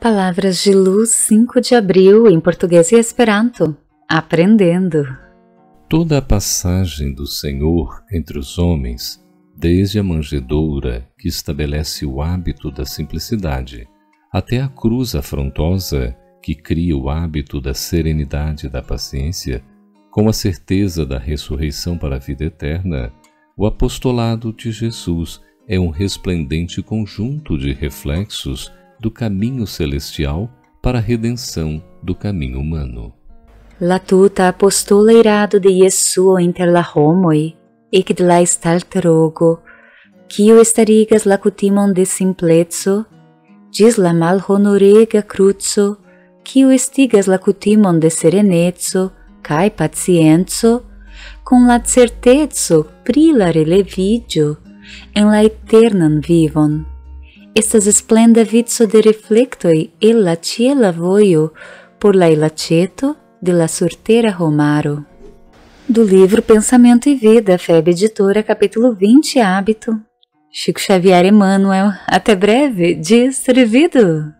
Palavras de Luz 5 de abril em português e esperanto. Aprendendo. Toda a passagem do Senhor entre os homens, desde a manjedoura que estabelece o hábito da simplicidade, até a cruz afrontosa que cria o hábito da serenidade e da paciência, com a certeza da ressurreição para a vida eterna, o apostolado de Jesus é um resplendente conjunto de reflexos do caminho celestial para a redenção do caminho humano. La tuta apostola irado de Jesuo inter la homoi, ec la stalterogo, quio estarigas la cutimon de simplezzo, gis la mal honorega cruzo, quio estigas la cutimon de serenezzo, cae pacienzo, con la certezzo pri la relevidio, en la eternam vivon estas splenda vico de reflectoi e la ciela voio por la ilaceto de la surtera Romaro. Do livro Pensamento e Vida, FEB Editora, capítulo 20, Hábito. Chico Xavier Emmanuel. Até breve, diz Trevido!